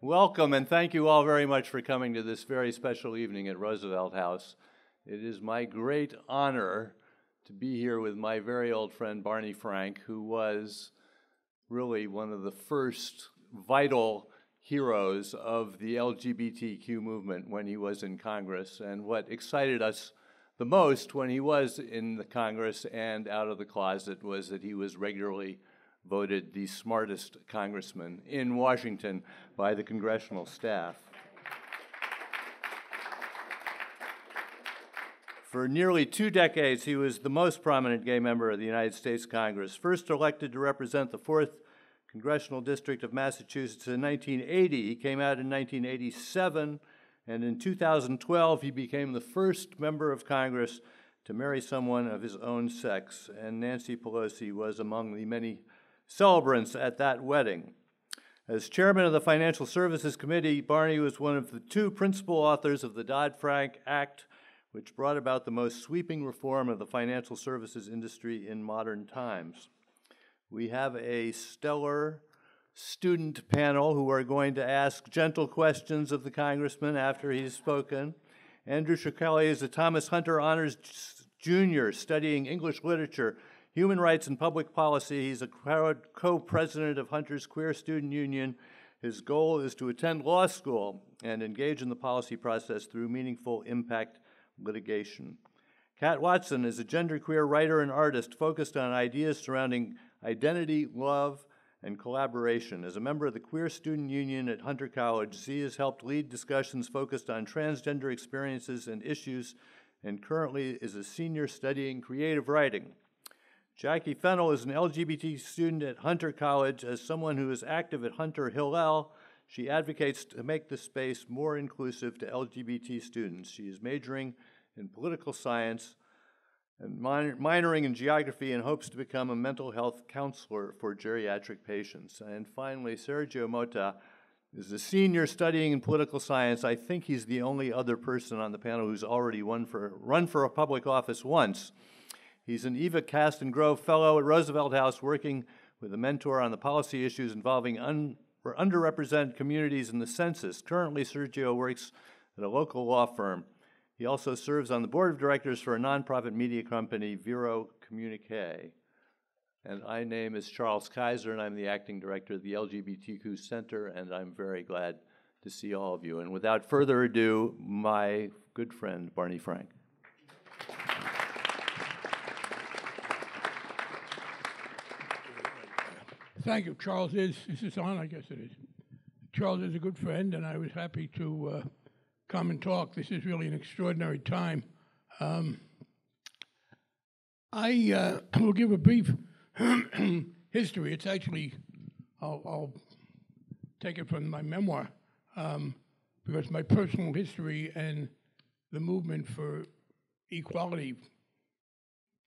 Welcome, and thank you all very much for coming to this very special evening at Roosevelt House. It is my great honor to be here with my very old friend Barney Frank, who was really one of the first vital heroes of the LGBTQ movement when he was in Congress. And what excited us the most when he was in the Congress and out of the closet was that he was regularly voted the smartest congressman in Washington by the congressional staff. For nearly two decades, he was the most prominent gay member of the United States Congress, first elected to represent the 4th Congressional District of Massachusetts in 1980. He came out in 1987, and in 2012, he became the first member of Congress to marry someone of his own sex, and Nancy Pelosi was among the many celebrants at that wedding. As chairman of the Financial Services Committee, Barney was one of the two principal authors of the Dodd Frank Act, which brought about the most sweeping reform of the financial services industry in modern times. We have a stellar student panel who are going to ask gentle questions of the congressman after he's spoken. Andrew Shkreli is a Thomas Hunter Honors Jr. studying English literature Human Rights and Public Policy. He's a co president of Hunter's Queer Student Union. His goal is to attend law school and engage in the policy process through meaningful impact litigation. Cat Watson is a genderqueer writer and artist focused on ideas surrounding identity, love, and collaboration. As a member of the Queer Student Union at Hunter College, Z has helped lead discussions focused on transgender experiences and issues, and currently is a senior studying creative writing. Jackie Fennell is an LGBT student at Hunter College. As someone who is active at Hunter Hillel, she advocates to make the space more inclusive to LGBT students. She is majoring in political science and minor, minoring in geography and hopes to become a mental health counselor for geriatric patients. And finally, Sergio Mota is a senior studying in political science. I think he's the only other person on the panel who's already won for, run for a public office once. He's an Eva Kastan Grove Fellow at Roosevelt House, working with a mentor on the policy issues involving un, underrepresented communities in the census. Currently, Sergio works at a local law firm. He also serves on the board of directors for a nonprofit media company, Vero Communique. And my name is Charles Kaiser, and I'm the acting director of the LGBTQ Center, and I'm very glad to see all of you. And without further ado, my good friend, Barney Frank. Thank you. Charles is, is this on? I guess it is. Charles is a good friend, and I was happy to uh, come and talk. This is really an extraordinary time. Um, I uh, will give a brief history. It's actually, I'll, I'll, take it from my memoir, um, because my personal history and the movement for equality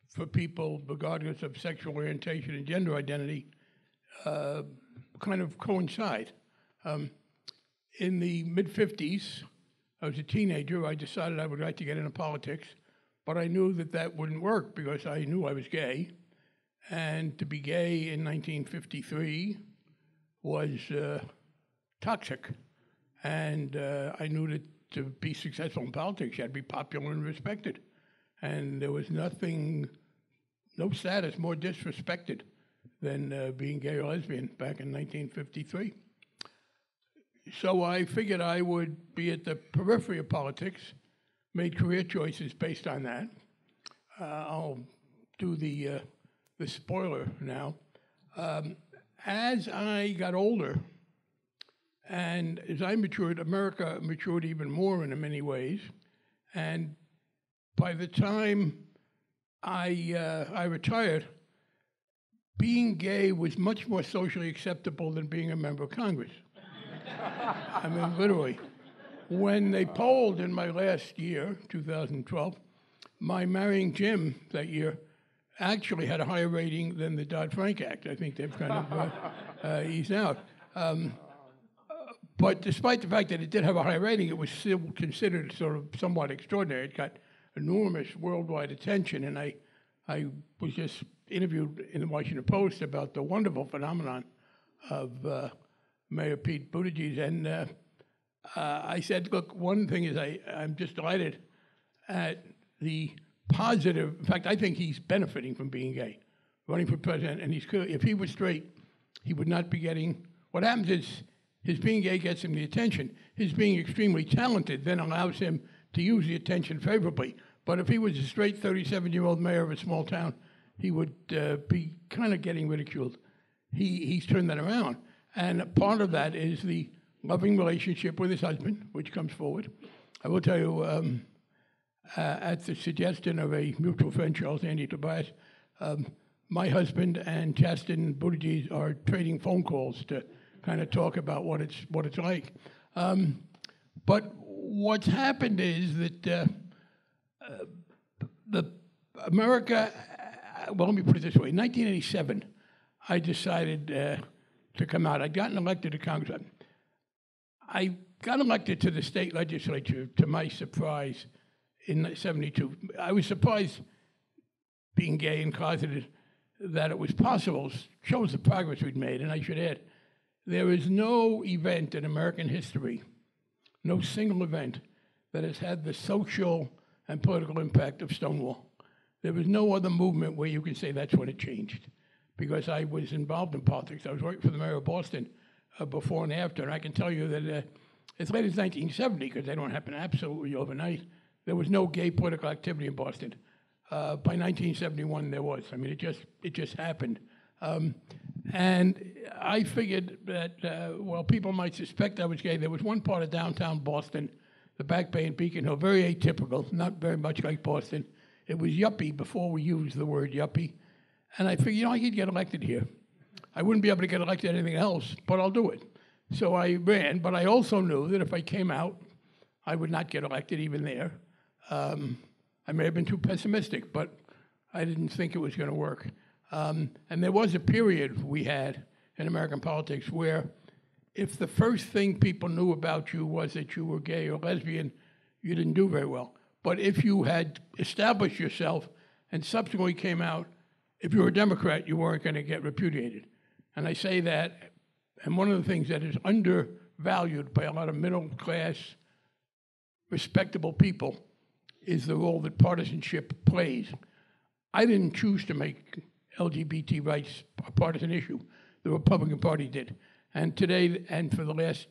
for people, regardless of sexual orientation and gender identity, uh, kind of coincide. Um, in the mid 50s, I was a teenager. I decided I would like to get into politics, but I knew that that wouldn't work because I knew I was gay. And to be gay in 1953 was uh, toxic. And uh, I knew that to be successful in politics, you had to be popular and respected. And there was nothing, no status more disrespected than uh, being gay or lesbian back in 1953. So I figured I would be at the periphery of politics, made career choices based on that. Uh, I'll do the, uh, the spoiler now. Um, as I got older, and as I matured, America matured even more in many ways. And by the time I, uh, I retired, being gay was much more socially acceptable than being a member of Congress. I mean, literally. When they polled in my last year, 2012, my marrying Jim that year actually had a higher rating than the Dodd Frank Act. I think they've kind of uh, uh, eased out. Um, but despite the fact that it did have a high rating, it was still considered sort of somewhat extraordinary. It got enormous worldwide attention, and I, I was just interviewed in the Washington Post about the wonderful phenomenon of uh, Mayor Pete Buttigieg, and uh, uh, I said, look, one thing is I, I'm just delighted at the positive. In fact, I think he's benefiting from being gay, running for president, and he's clearly, if he was straight, he would not be getting. What happens is his being gay gets him the attention. His being extremely talented then allows him to use the attention favorably. But if he was a straight 37 year old mayor of a small town, he would uh, be kind of getting ridiculed. He, he's turned that around. And part of that is the loving relationship with his husband, which comes forward. I will tell you, um, uh, at the suggestion of a mutual friend, Charles Andy Tobias, um, my husband and Chasten Buttigieg are trading phone calls to kind of talk about what it's what it's like. Um, but what's happened is that uh, uh, the America. Uh, well, let me put it this way: in 1987, I decided uh, to come out. I'd gotten elected to Congress. I got elected to the state legislature, to my surprise, in 72. I was surprised, being gay and closeted, that it was possible. it Shows the progress we'd made. And I should add, there is no event in American history, no single event, that has had the social and political impact of Stonewall. There was no other movement where you can say that's when it changed. Because I was involved in politics. I was working for the mayor of Boston uh, before and after. And I can tell you that uh, as late as 1970, because they don't happen absolutely overnight, there was no gay political activity in Boston. Uh, by 1971, there was. I mean, it just it just happened. Um, and I figured that uh, while people might suspect I was gay, there was one part of downtown Boston, the Back Bay and Beacon Hill, very atypical, not very much like Boston. It was yuppie before we used the word yuppie. And I figured, you know, I could get elected here. I wouldn't be able to get elected anything else, but I'll do it. So I ran, but I also knew that if I came out, I would not get elected even there. Um, I may have been too pessimistic, but I didn't think it was going to work. Um, and there was a period we had in American politics where if the first thing people knew about you was that you were gay or lesbian, you didn't do very well. But if you had established yourself and subsequently came out, if you were a Democrat, you weren't going to get repudiated. And I say that, and one of the things that is undervalued by a lot of middle class, respectable people is the role that partisanship plays. I didn't choose to make LGBT rights a partisan issue. The Republican Party did. And today, and for the last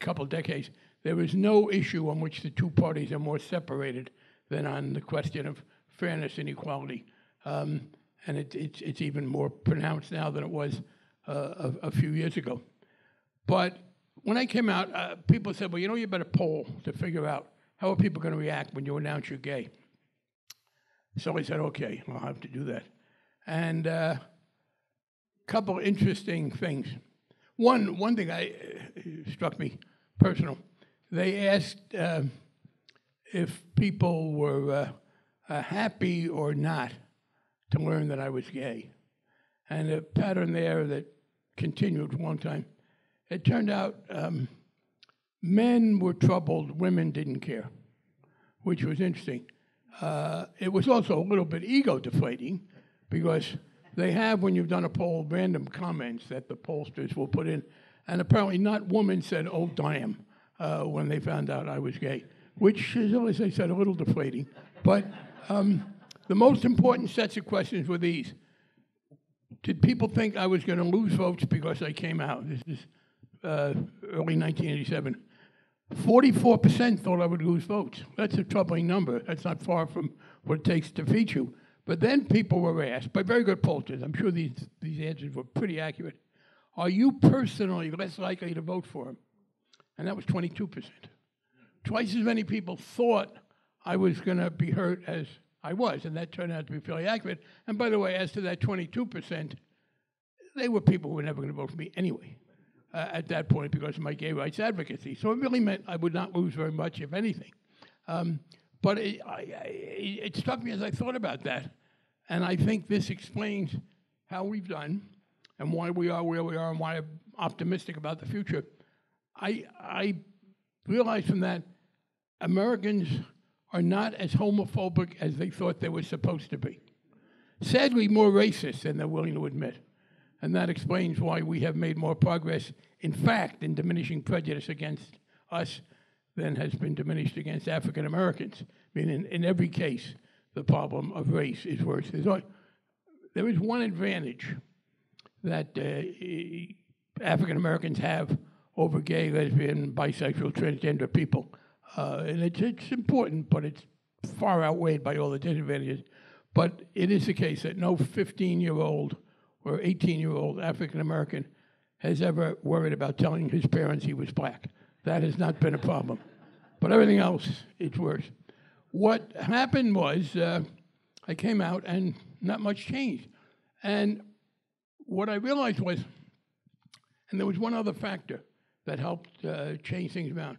couple decades, there is no issue on which the two parties are more separated than on the question of fairness and equality. Um, and it, it's, it's even more pronounced now than it was uh, a, a, few years ago. But when I came out, uh, people said, well, you know, you better poll to figure out how are people going to react when you announce you're gay. So I said, okay, I'll have to do that. And a uh, couple interesting things. One, one thing I, uh, struck me personal. They asked uh, if people were uh, uh, happy or not to learn that I was gay. And a pattern there that continued for a long time. It turned out um, men were troubled, women didn't care, which was interesting. Uh, it was also a little bit ego deflating because they have, when you've done a poll, random comments that the pollsters will put in. And apparently, not women said, oh, damn, uh, when they found out I was gay, which is, as I said, a little deflating. But um, the most important sets of questions were these Did people think I was going to lose votes because I came out? This is uh, early 1987. 44% thought I would lose votes. That's a troubling number. That's not far from what it takes to defeat you. But then people were asked by very good pollsters, I'm sure these, these answers were pretty accurate, are you personally less likely to vote for him? And that was 22%. Twice as many people thought I was going to be hurt as I was, and that turned out to be fairly accurate. And by the way, as to that 22%, they were people who were never going to vote for me anyway uh, at that point because of my gay rights advocacy. So it really meant I would not lose very much, if anything. Um, but it, I, it struck me as I thought about that. And I think this explains how we've done and why we are where we are and why I'm optimistic about the future. I, I realized from that Americans are not as homophobic as they thought they were supposed to be. Sadly, more racist than they're willing to admit. And that explains why we have made more progress, in fact, in diminishing prejudice against us than has been diminished against African Americans. I mean, in, in every case, the problem of race is worse. There is one advantage that uh, African Americans have over gay, lesbian, bisexual, transgender people. Uh, and it's, it's important, but it's far outweighed by all the disadvantages. But it is the case that no 15 year old or 18 year old African American has ever worried about telling his parents he was black. That has not been a problem. But everything else, it's worse. What happened was uh, I came out and not much changed. And what I realized was, and there was one other factor that helped uh, change things around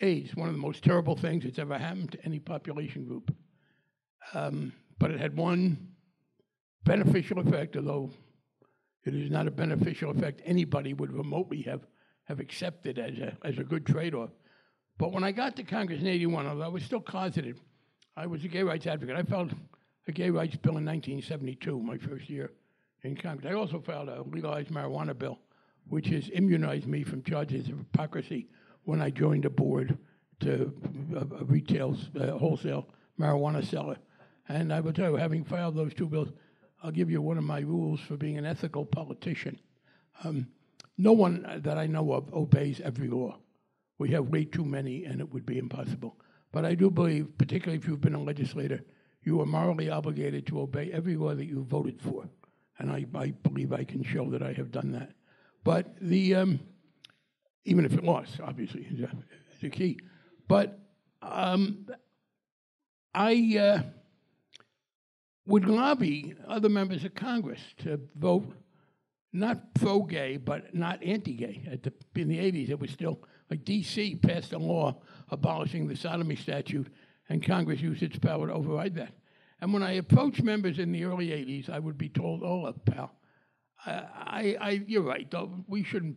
AIDS, one of the most terrible things that's ever happened to any population group. Um, but it had one beneficial effect, although it is not a beneficial effect anybody would remotely have, have accepted as a, as a good trade off. But when I got to Congress in 81, although I was still closeted, I was a gay rights advocate. I filed a gay rights bill in 1972, my first year in Congress. I also filed a legalized marijuana bill, which has immunized me from charges of hypocrisy when I joined a board to a, retail, wholesale marijuana seller. And I will tell you, having filed those two bills, I'll give you one of my rules for being an ethical politician. Um, no one that I know of obeys every law. We have way too many, and it would be impossible. But I do believe, particularly if you've been a legislator, you are morally obligated to obey every law that you voted for. And I, I believe I can show that I have done that. But the, um, even if it lost, obviously, is a key. But um, I uh, would lobby other members of Congress to vote not pro-gay, but not anti-gay. The, in the 80s, it was still like D.C. passed a law abolishing the sodomy statute, and Congress used its power to override that. And when I approached members in the early 80s, I would be told, "Oh, pal, I, I, you're right. Though we shouldn't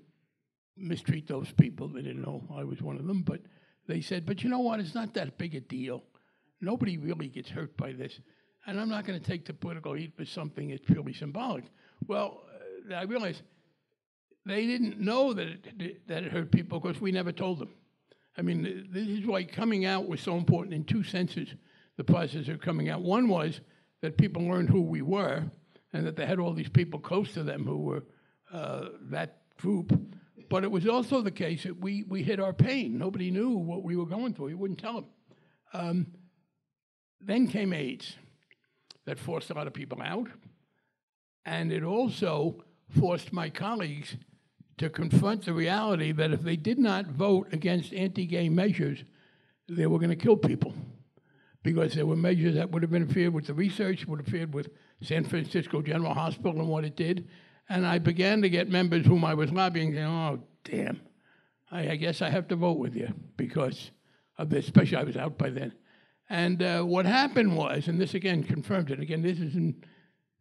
mistreat those people. They didn't know I was one of them, but they said, but you know what? It's not that big a deal. Nobody really gets hurt by this. And I'm not going to take the political heat for something that's purely symbolic. Well, uh, I realized they didn't know that it, that it hurt people because we never told them. I mean, this is why coming out was so important in two senses, the process of coming out. One was that people learned who we were and that they had all these people close to them who were uh, that group. But it was also the case that we, we hid our pain. Nobody knew what we were going through. We wouldn't tell them. Um, then came AIDS that forced a lot of people out. And it also forced my colleagues to confront the reality that if they did not vote against anti gay measures, they were going to kill people. Because there were measures that would have interfered with the research, would have interfered with San Francisco General Hospital and what it did. And I began to get members whom I was lobbying saying, oh, damn, I, I guess I have to vote with you because of this, especially I was out by then. And uh, what happened was, and this again confirms it, again, this is in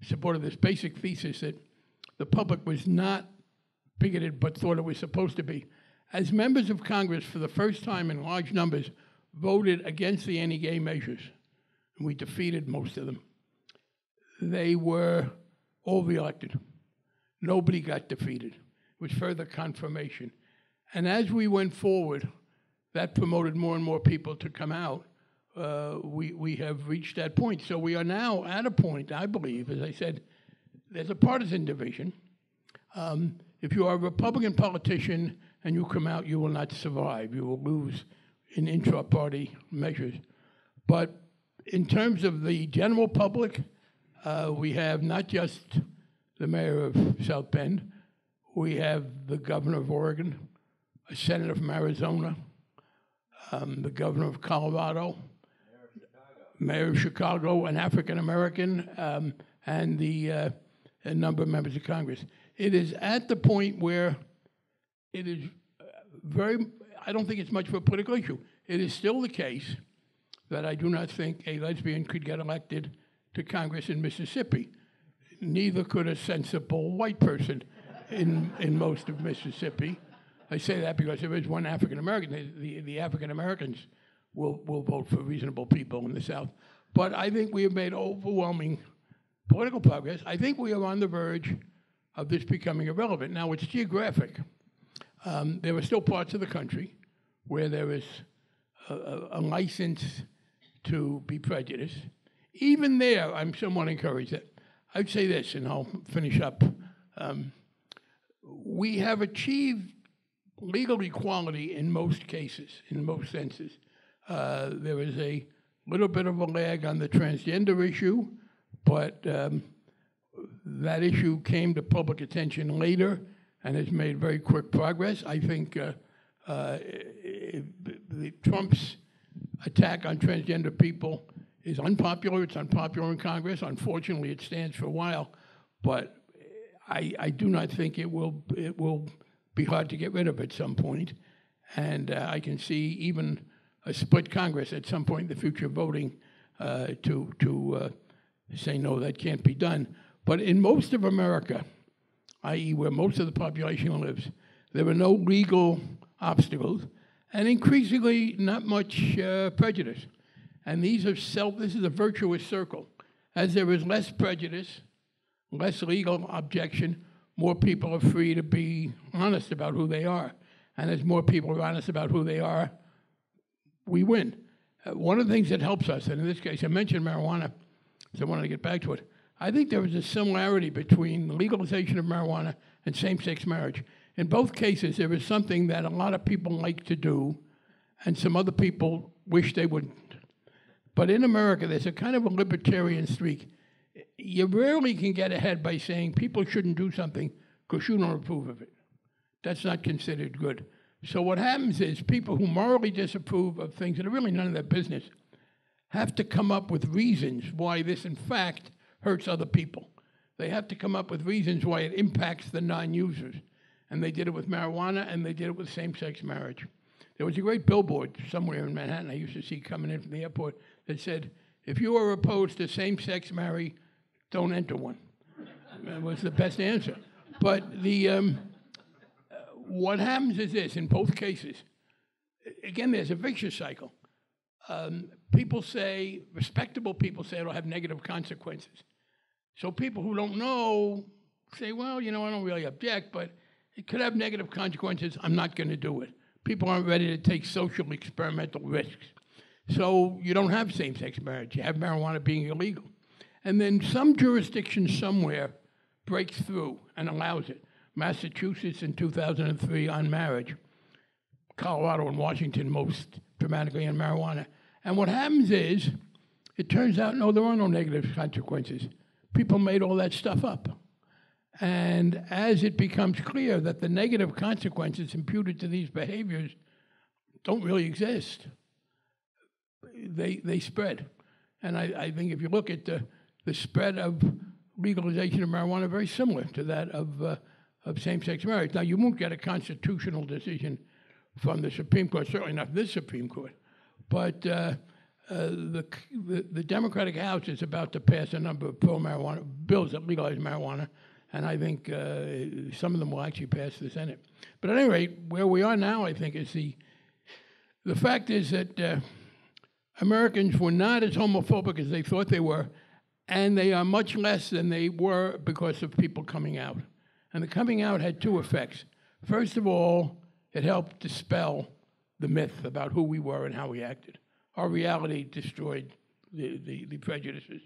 support of this basic thesis that the public was not bigoted but thought it was supposed to be. As members of Congress, for the first time in large numbers, voted against the anti gay measures, and we defeated most of them, they were all reelected. Nobody got defeated. It was further confirmation. And as we went forward, that promoted more and more people to come out. Uh, we, we have reached that point. So we are now at a point, I believe, as I said, there's a partisan division. Um, if you are a Republican politician and you come out, you will not survive. You will lose in intra party measures. But in terms of the general public, uh, we have not just the mayor of South Bend, we have the governor of Oregon, a senator from Arizona, um, the governor of Colorado, mayor of Chicago, an African American, um, and the uh, a number of members of Congress. It is at the point where it is uh, very, I don't think it's much of a political issue. It is still the case that I do not think a lesbian could get elected to Congress in Mississippi. Neither could a sensible white person in, in most of Mississippi. I say that because there is one African American. The, the, the African Americans will, will vote for reasonable people in the South. But I think we have made overwhelming political progress. I think we are on the verge of this becoming irrelevant. Now, it's geographic. Um, there are still parts of the country where there is a, a, a license to be prejudiced. Even there, I'm somewhat encouraged that I'd say this, and I'll finish up. Um, we have achieved legal equality in most cases, in most senses. Uh, there is a little bit of a lag on the transgender issue, but um, that issue came to public attention later and has made very quick progress. I think uh, uh, Trump's attack on transgender people is unpopular. It's unpopular in Congress. Unfortunately, it stands for a while, but I, I do not think it will it will be hard to get rid of at some point. And uh, I can see even a split Congress at some point in the future voting uh, to to uh, say no, that can't be done. But in most of America, i.e., where most of the population lives, there are no legal obstacles, and increasingly not much uh, prejudice. And these are self. This is a virtuous circle. As there is less prejudice, less legal objection, more people are free to be honest about who they are. And as more people are honest about who they are, we win. Uh, one of the things that helps us, and in this case, I mentioned marijuana, so I wanted to get back to it. I think there was a similarity between the legalization of marijuana and same sex marriage. In both cases, there was something that a lot of people like to do, and some other people wish they wouldn't. But in America, there's a kind of a libertarian streak. You rarely can get ahead by saying people shouldn't do something because you don't approve of it. That's not considered good. So what happens is people who morally disapprove of things that are really none of their business have to come up with reasons why this, in fact, hurts other people. They have to come up with reasons why it impacts the non users. And they did it with marijuana and they did it with same sex marriage. There was a great billboard somewhere in Manhattan I used to see coming in from the airport that said, if you are opposed to same sex marriage, don't enter one. that was the best answer. But the, um, what happens is this in both cases, again, there's a vicious cycle. Um, people say, respectable people say it'll have negative consequences. So people who don't know say, well, you know, I don't really object, but it could have negative consequences. I'm not going to do it. People aren't ready to take social experimental risks. So you don't have same sex marriage. You have marijuana being illegal. And then some jurisdiction somewhere breaks through and allows it. Massachusetts in 2003 on marriage, Colorado and Washington most dramatically on marijuana. And what happens is, it turns out no, there are no negative consequences. People made all that stuff up. And as it becomes clear that the negative consequences imputed to these behaviors don't really exist, they, they spread. And I, I think if you look at the, the spread of legalization of marijuana, very similar to that of, uh, of same sex marriage. Now, you won't get a constitutional decision from the Supreme Court, certainly not this Supreme Court, but uh, the, the, the Democratic House is about to pass a number of pro marijuana bills that legalize marijuana and I think uh, some of them will actually pass the Senate. But at any rate, where we are now, I think, is the the fact is that uh, Americans were not as homophobic as they thought they were, and they are much less than they were because of people coming out. And the coming out had two effects. First of all, it helped dispel the myth about who we were and how we acted. Our reality destroyed the, the, the prejudices.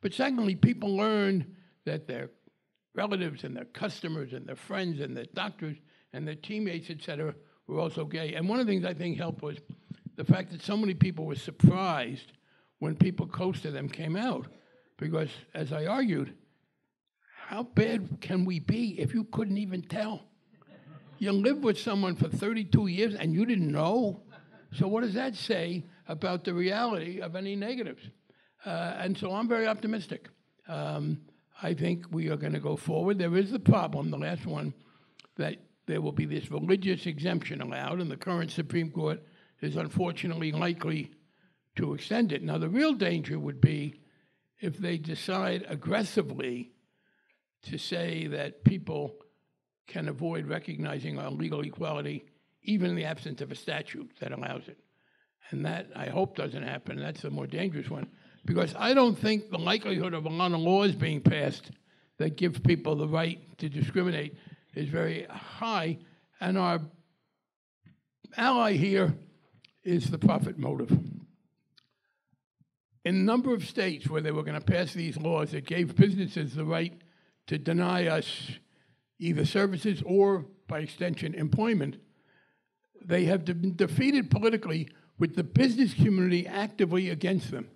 But secondly, people learned that their relatives and their customers and their friends and their doctors and their teammates, et cetera, were also gay. And one of the things I think helped was the fact that so many people were surprised when people close to them came out. Because, as I argued, how bad can we be if you couldn't even tell? You lived with someone for 32 years and you didn't know. So, what does that say about the reality of any negatives? Uh, and so I'm very optimistic. Um, I think we are going to go forward. There is the problem, the last one, that there will be this religious exemption allowed, and the current Supreme Court is unfortunately likely to extend it. Now, the real danger would be if they decide aggressively to say that people can avoid recognizing our legal equality even in the absence of a statute that allows it. And that, I hope, doesn't happen. That's the more dangerous one because I don't think the likelihood of a lot of laws being passed that give people the right to discriminate is very high. And our ally here is the profit motive. In a number of states where they were going to pass these laws that gave businesses the right to deny us either services or, by extension, employment, they have been defeated politically with the business community actively against them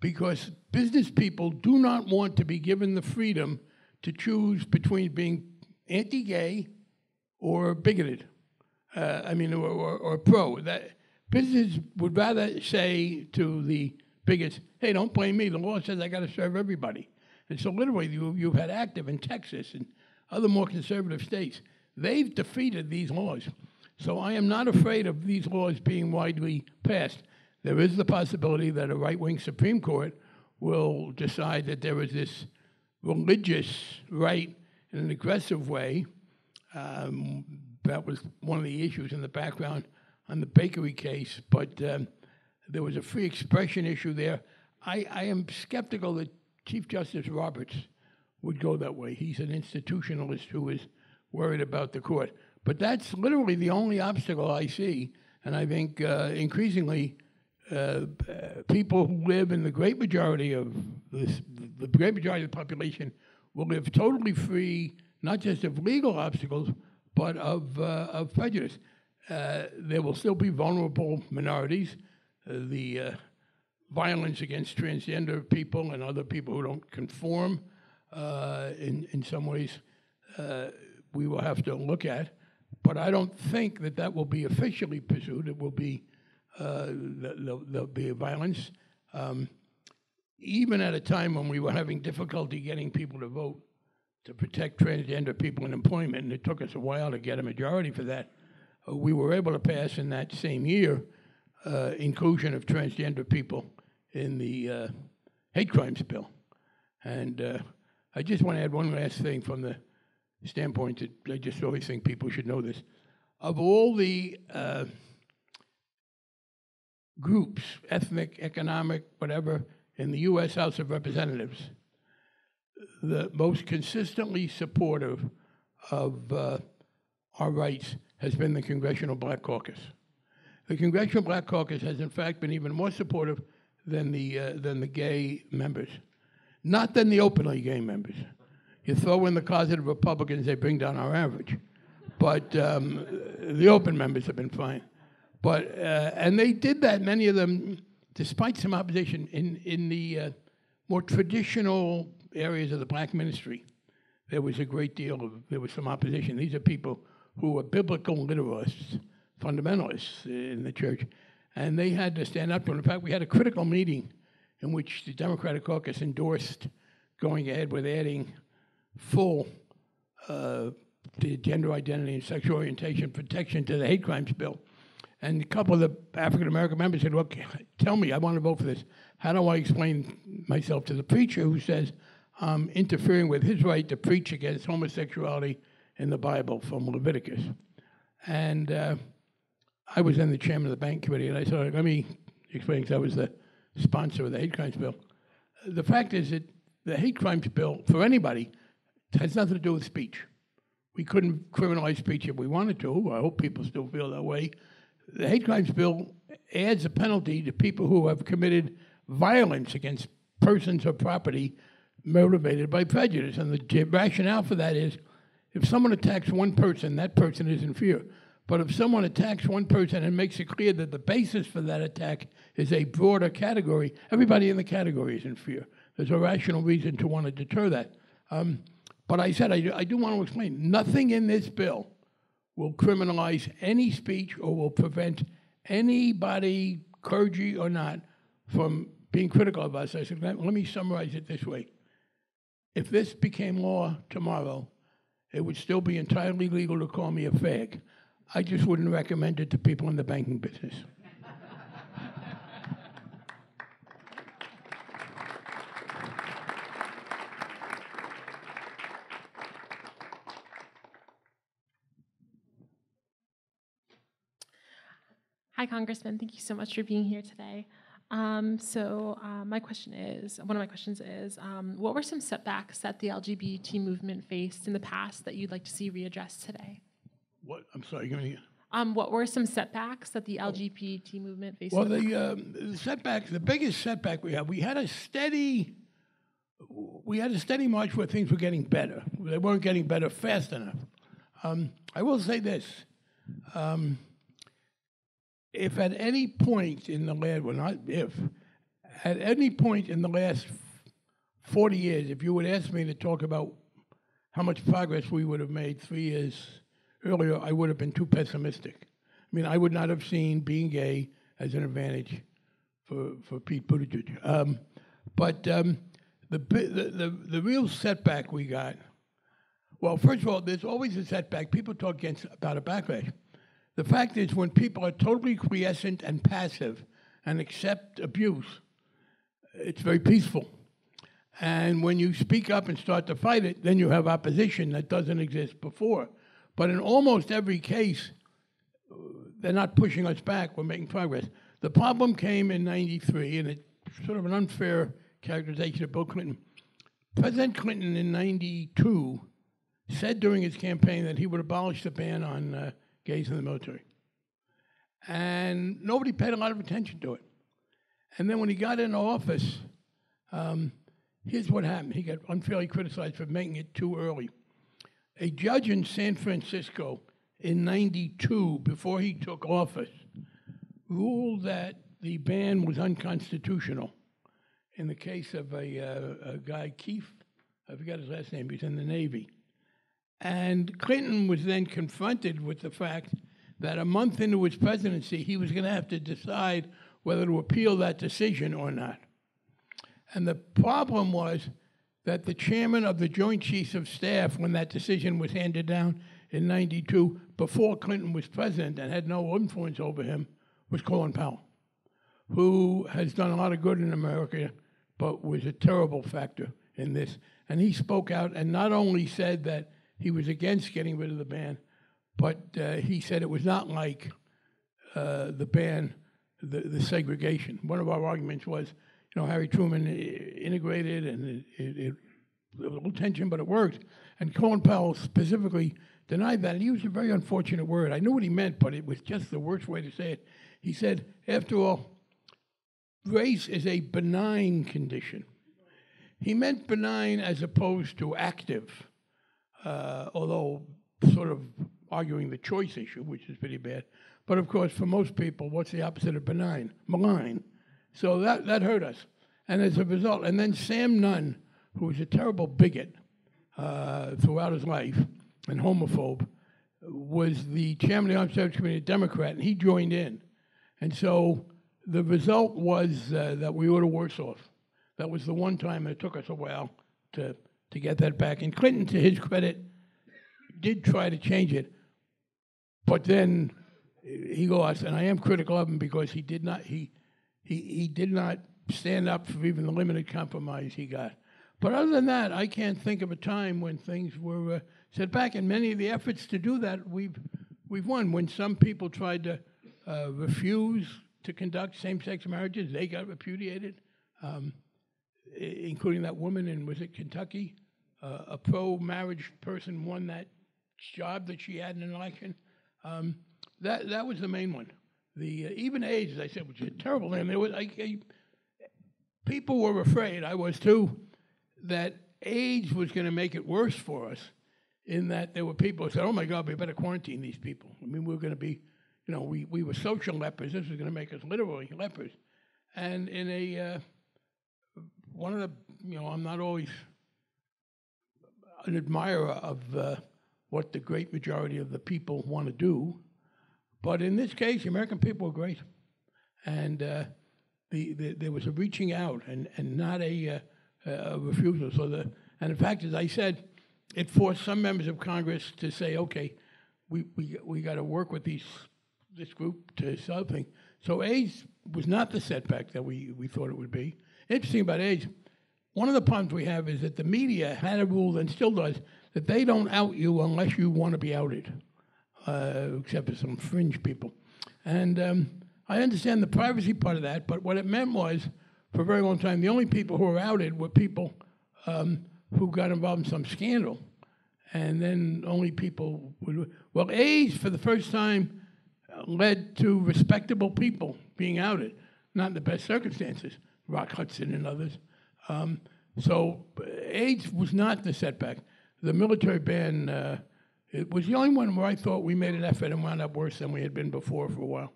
because business people do not want to be given the freedom to choose between being anti gay or bigoted. Uh, I mean, or, or, or pro. That business would rather say to the bigots, "Hey, don't blame me. The law says I got to serve everybody." And so, literally, you, you've had active in Texas and other more conservative states. They've defeated these laws. So I am not afraid of these laws being widely passed. There is the possibility that a right wing Supreme Court will decide that there is this religious right in an aggressive way. Um, that was one of the issues in the background on the bakery case, but um, there was a free expression issue there. I, I am skeptical that Chief Justice Roberts would go that way. He's an institutionalist who is worried about the court. But that's literally the only obstacle I see. And I think uh, increasingly, uh, people who live in the great majority of this, the great majority of the population will live totally free, not just of legal obstacles, but of, uh, of prejudice. Uh, there will still be vulnerable minorities. Uh, the uh, violence against transgender people and other people who don't conform in, in some ways we will have to look at. But I don't think that that will be officially pursued. It will be, uh, there'll, there'll be violence. Um, even at a time when we were having difficulty getting people to vote to protect transgender people in employment, and it took us a while to get a majority for that, uh, we were able to pass in that same year uh, inclusion of transgender people in the uh, hate crimes bill. And uh, I just want to add one last thing from the standpoint that I just always think people should know this. Of all the uh, groups, ethnic, economic, whatever, in the U.S. House of Representatives, the most consistently supportive of uh, our rights has been the Congressional Black Caucus. The Congressional Black Caucus has, in fact, been even more supportive than the, uh, than the gay members, not than the openly gay members. You throw in the closet of Republicans, they bring down our average. But um, the open members have been fine. But, uh, and they did that, many of them, despite some opposition, in, in the uh, more traditional areas of the black ministry. There was a great deal of, there was some opposition. These are people who were biblical literalists, fundamentalists in the church. And they had to stand up to it. In fact, we had a critical meeting in which the Democratic caucus endorsed going ahead with adding full uh, the gender identity and sexual orientation protection to the hate crimes bill. And a couple of the African American members said, Look, tell me, I want to vote for this. How do I explain myself to the preacher who says I'm interfering with his right to preach against homosexuality in the Bible from Leviticus? And uh, I was then the chairman of the bank committee, and I said, Let me explain, because I was the sponsor of the hate crimes bill. The fact is that the hate crimes bill, for anybody, it has nothing to do with speech. We couldn't criminalize speech if we wanted to. I hope people still feel that way. The hate crimes bill adds a penalty to people who have committed violence against persons or property motivated by prejudice. And the rationale for that is if someone attacks one person, that person is in fear. But if someone attacks one person and makes it clear that the basis for that attack is a broader category, everybody in the category is in fear. There's a rational reason to want to deter that. Um, but I said, I do, I do want to explain nothing in this bill will criminalize any speech or will prevent anybody, clergy or not, from being critical of us. I said, let, let me summarize it this way. If this became law tomorrow, it would still be entirely legal to call me a fag. I just wouldn't recommend it to people in the banking business. Hi, Congressman. Thank you so much for being here today. Um, so uh, my question is, one of my questions is, um, what were some setbacks that the LGBT movement faced in the past that you'd like to see readdressed today? What, I'm sorry, give me, Um, what were some setbacks that the LGBT movement faced? well, the the, um, the setbacks, the biggest setback we had, we had a steady, we had a steady march where things were getting better. They weren't getting better fast enough. Um, I will say this. Um, if at any point in the last, well, not if, at any point in the last 40 years, if you would ask me to talk about how much progress we would have made three years earlier, I would have been too pessimistic. I mean, I would not have seen being gay as an advantage for, for Pete Buttigieg. Um, but um, the, the, the, the real setback we got, well, first of all, there's always a setback. People talk against, about a backlash. The fact is, when people are totally quiescent and passive and accept abuse, it's very peaceful. And when you speak up and start to fight it, then you have opposition that doesn't exist before. But in almost every case, they're not pushing us back, we're making progress. The problem came in 93, and it's sort of an unfair characterization of Bill Clinton. President Clinton in 92 said during his campaign that he would abolish the ban on uh, gays in the military. And nobody paid a lot of attention to it. And then when he got into office, um, here's what happened. He got unfairly criticized for making it too early. A judge in San Francisco in 92, before he took office, ruled that the ban was unconstitutional in the case of a, uh, a guy, Keefe, I forgot his last name, he's in the Navy. And Clinton was then confronted with the fact that a month into his presidency, he was going to have to decide whether to appeal that decision or not. And the problem was that the chairman of the Joint Chiefs of Staff, when that decision was handed down in 92, before Clinton was president and had no influence over him, was Colin Powell, who has done a lot of good in America, but was a terrible factor in this. And he spoke out and not only said that he was against getting rid of the ban, but uh, he said it was not like uh, the ban, the, the segregation. One of our arguments was, you know, Harry Truman integrated and it, it, it there was a little tension, but it worked. And Colin Powell specifically denied that. And he used a very unfortunate word. I knew what he meant, but it was just the worst way to say it. He said, after all, race is a benign condition. He meant benign as opposed to active, uh, although sort of arguing the choice issue, which is pretty bad. But of course, for most people, what's the opposite of benign? Malign. So that, that hurt us. And as a result, and then Sam Nunn, who was a terrible bigot uh, throughout his life and homophobe, was the chairman of the Armed Services Committee, a Democrat, and he joined in. And so the result was uh, that we were worse off. That was the one time it took us a while to, to get that back. And Clinton, to his credit, did try to change it, but then he lost. And I am critical of him because he did not he he he did not stand up for even the limited compromise he got. But other than that, I can't think of a time when things were uh, set back. And many of the efforts to do that, we've we've won. When some people tried to uh, refuse to conduct same-sex marriages, they got repudiated, um, including that woman in was it Kentucky, uh, a pro-marriage person won that job that she had in an election. Um, that that was the main one. The uh, even AIDS, as I said, was a terrible name. There was I, I, people were afraid. I was too. That AIDS was going to make it worse for us. In that there were people who said, "Oh my God, we better quarantine these people." I mean, we were going to be, you know, we, we were social lepers. This was going to make us literally lepers. And in a uh, one of the, you know, I'm not always an admirer of uh, what the great majority of the people want to do, but in this case, the American people were great, and uh, the, the there was a reaching out and and not a, uh, a refusal. So the and in fact, as I said, it forced some members of Congress to say, okay, we we we got to work with these this group to something. So AIDS was not the setback that we, we thought it would be. Interesting about AIDS, one of the problems we have is that the media had a rule and still does that they don't out you unless you want to be outed, uh, except for some fringe people. And um, I understand the privacy part of that, but what it meant was, for a very long time, the only people who were outed were people um, who got involved in some scandal. And then only people would. Well, AIDS, for the first time, led to respectable people being outed, not in the best circumstances, Rock Hudson and others. Um, so AIDS was not the setback. The military ban uh, it was the only one where I thought we made an effort and wound up worse than we had been before for a while.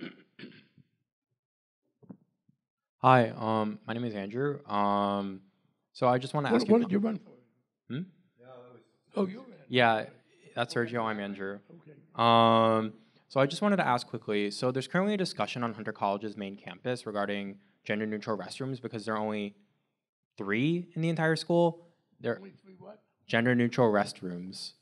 Hi, um, my name is Andrew. Um, so I just want to What, ask what you. did you run for? Hmm? Oh, you. Yeah, that's Sergio. I'm Andrew. Okay. Um, so I just wanted to ask quickly. So there's currently a discussion on Hunter College's main campus regarding gender-neutral restrooms because there are only three in the entire school. They're Only three what? gender-neutral restrooms.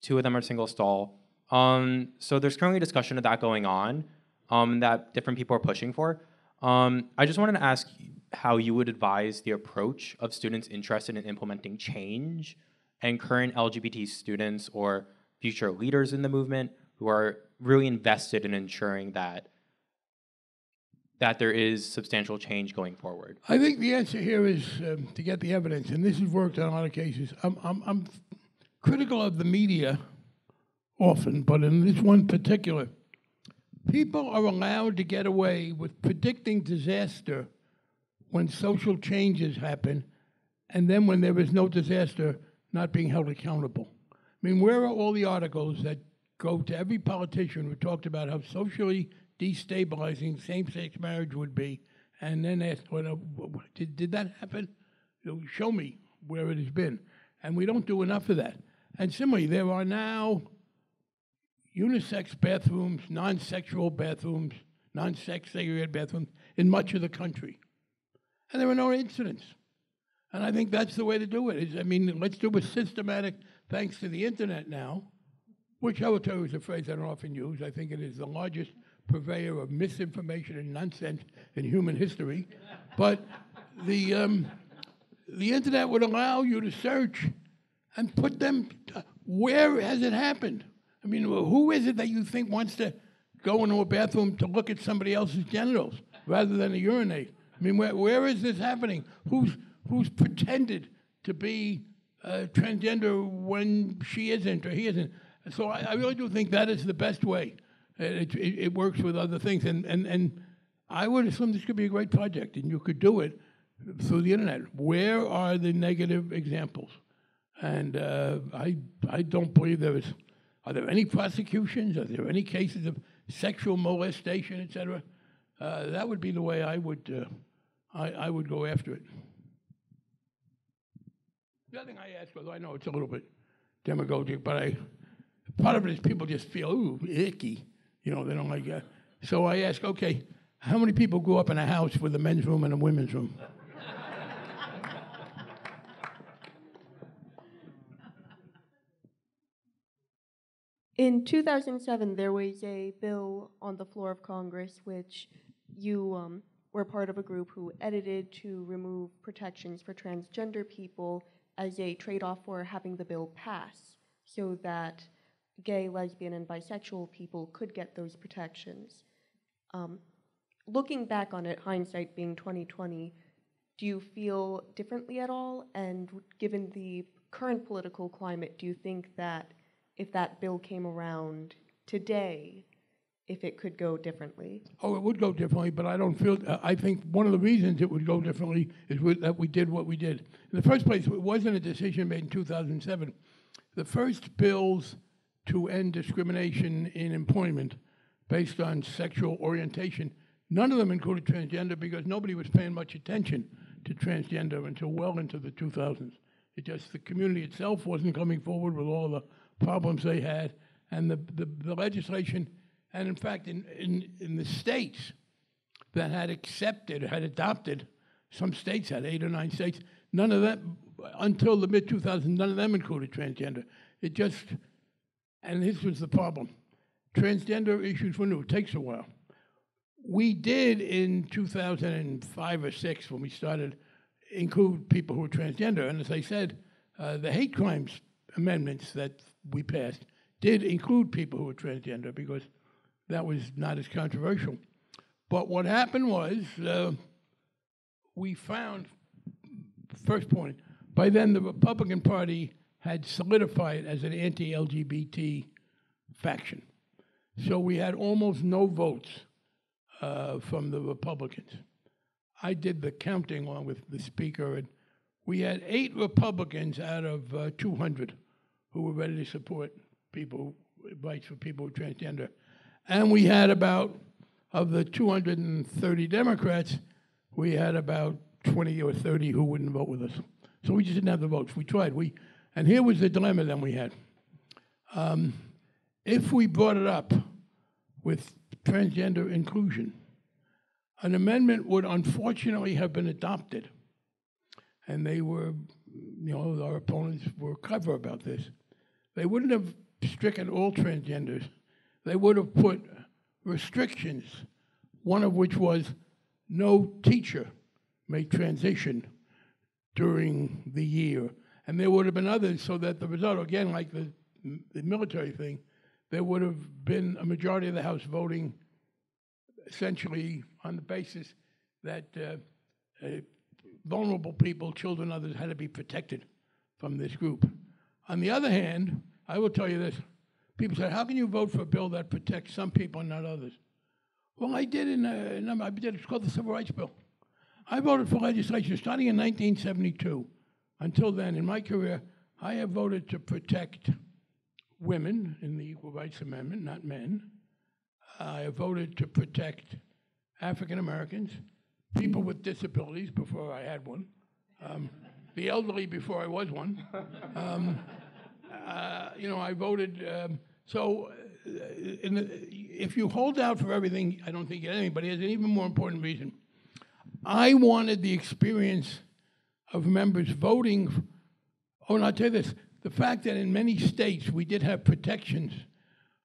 Two of them are single stall. Um, so there's currently a discussion of that going on um, that different people are pushing for. Um, I just wanted to ask how you would advise the approach of students interested in implementing change and current LGBT students or future leaders in the movement who are really invested in ensuring that that there is substantial change going forward. I think the answer here is um, to get the evidence, and this has worked on a lot of cases. I'm, I'm, I'm critical of the media often, but in this one particular, people are allowed to get away with predicting disaster when social changes happen, and then when there is no disaster, not being held accountable. I mean, where are all the articles that go to every politician who talked about how socially destabilizing same-sex marriage would be, and then ask, well, uh, did, did that happen? Show me where it has been. And we don't do enough of that. And similarly, there are now unisex bathrooms, non-sexual bathrooms, non-sex segregated bathrooms in much of the country. And there are no incidents. And I think that's the way to do it. Is I mean, let's do a systematic, thanks to the internet now, which I will tell you is a phrase I don't often use. I think it is the largest purveyor of misinformation and nonsense in human history. But the, um, the internet would allow you to search and put them, where has it happened? I mean, who is it that you think wants to go into a bathroom to look at somebody else's genitals rather than to urinate? I mean, where, where is this happening? Who's, who's pretended to be uh, transgender when she isn't or he isn't? So I, I really do think that is the best way. It, it, it works with other things. And, and, and I would assume this could be a great project, and you could do it through the internet. Where are the negative examples? And uh, I, I don't believe there is. Are there any prosecutions? Are there any cases of sexual molestation, et cetera? Uh, that would be the way I would, uh, I, I would go after it. The other thing I ask, although I know it's a little bit demagogic, but I, part of it is people just feel, ooh, icky. You know, they don't like that. So I ask, okay, how many people grew up in a house with a men's room and a women's room? In 2007, there was a bill on the floor of Congress which you um, were part of a group who edited to remove protections for transgender people as a trade off for having the bill pass so that gay, lesbian, and bisexual people could get those protections. Um, looking back on it, hindsight being 2020, do you feel differently at all? And given the current political climate, do you think that if that bill came around today, if it could go differently? Oh, it would go differently, but I don't feel. Uh, I think one of the reasons it would go differently is with, that we did what we did. In the first place, it wasn't a decision made in 2007. The first bills to end discrimination in employment based on sexual orientation, none of them included transgender because nobody was paying much attention to transgender until well into the 2000s. It just the community itself wasn't coming forward with all the problems they had, and the, the, the legislation, and in fact, in, in, in the states that had accepted, had adopted, some states had eight or nine states, none of them, until the mid 2000s, none of them included transgender. It just, and this was the problem. Transgender issues new, it takes a while. We did in 2005 or six, when we started, include people who were transgender, and as I said, uh, the hate crimes amendments that we passed did include people who were transgender because that was not as controversial. But what happened was uh, we found, first point, by then the Republican Party had solidified as an anti LGBT faction. So we had almost no votes uh, from the Republicans. I did the counting along with the speaker, and we had eight Republicans out of uh, 200 who were ready to support people, rights for people are transgender. And we had about, of the 230 Democrats, we had about 20 or 30 who wouldn't vote with us. So we just didn't have the votes. We tried. We, and here was the dilemma that we had. Um, if we brought it up with transgender inclusion, an amendment would unfortunately have been adopted. And they were, you know, our opponents were clever about this. They wouldn't have stricken all transgenders, they would have put restrictions, one of which was no teacher may transition during the year. And there would have been others, so that the result, again, like the, the military thing, there would have been a majority of the House voting essentially on the basis that uh, uh, vulnerable people, children, others, had to be protected from this group. On the other hand, I will tell you this people say, How can you vote for a bill that protects some people and not others? Well, I did in, uh, in I did, it's called the Civil Rights Bill. I voted for legislation starting in 1972. Until then, in my career, I have voted to protect women in the Equal Rights Amendment, not men. I have voted to protect African Americans, people with disabilities before I had one, um, the elderly before I was one. Um, uh, you know, I voted. Um, so, uh, the, if you hold out for everything, I don't think get anything. An even more important reason. I wanted the experience of members voting. Oh, and I'll tell you this: the fact that in many states we did have protections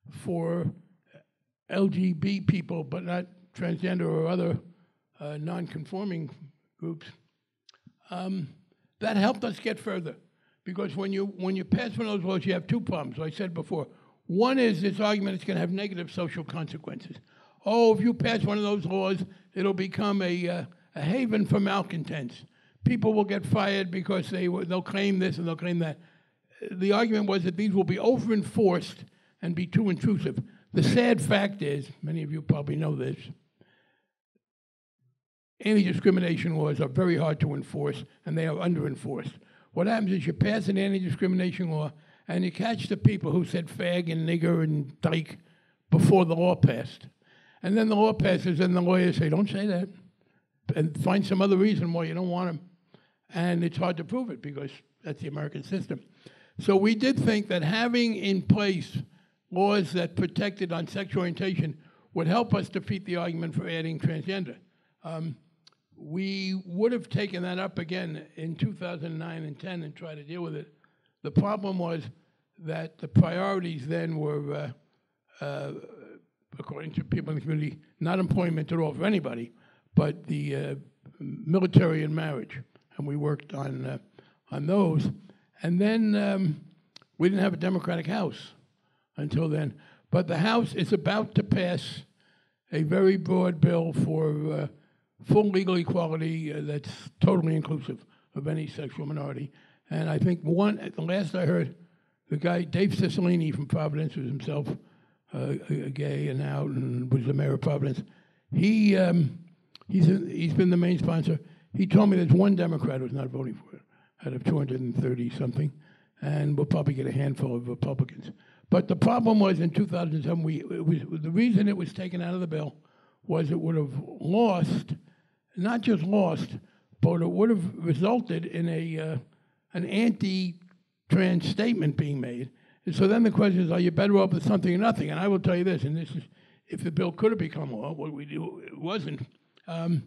for LGBT people, but not transgender or other uh, non-conforming groups, um, that helped us get further. Because when you when you pass one of those laws, you have two problems. Like I said before. One is this argument is going to have negative social consequences. Oh, if you pass one of those laws, it'll become a, uh, a haven for malcontents. People will get fired because they they'll claim this and they'll claim that. The argument was that these will be over enforced and be too intrusive. The sad fact is, many of you probably know this, anti discrimination laws are very hard to enforce and they are under enforced. What happens is you pass an anti discrimination law and you catch the people who said fag and nigger and dyke before the law passed. And then the law passes and the lawyers say, don't say that. And find some other reason why you don't want them. And it's hard to prove it because that's the American system. So we did think that having in place laws that protected on sexual orientation would help us defeat the argument for adding transgender. Um, we would have taken that up again in 2009 and 10 and tried to deal with it. The problem was that the priorities then were, uh, uh, according to people in the community, not employment at all for anybody, but the uh, military and marriage. And we worked on, uh, on those. And then um, we didn't have a Democratic House until then. But the House is about to pass a very broad bill for uh, full legal equality uh, that's totally inclusive of any sexual minority. And I think one, the last I heard, the guy, Dave Cicilline from Providence, was himself uh, gay and out and was the mayor of Providence. He, um, he's, he's been the main sponsor. He told me there's one Democrat who's not voting for it out of 230 something, and we'll probably get a handful of Republicans. But the problem was in 2007, we, was, the reason it was taken out of the bill was it would have lost, not just lost, but it would have resulted in a, uh, an anti-trans statement being made. And so then the question is, are you better off with something or nothing? And I will tell you this, and this is, if the bill could have become law, what we do, it wasn't. Um,